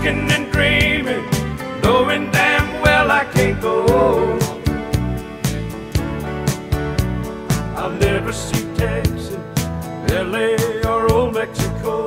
working and dreaming, knowing damn well I can't go. I'll never see Texas, LA, or old Mexico.